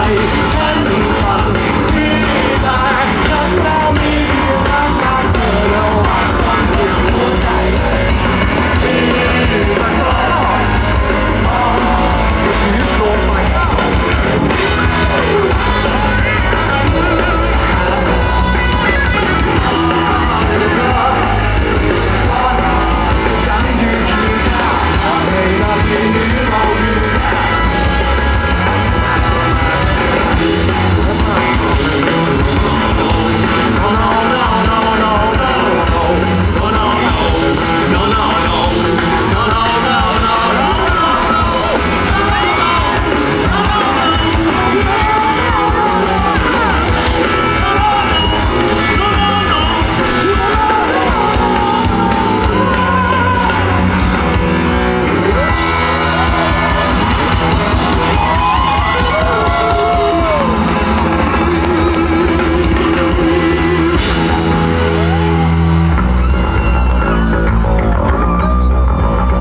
I.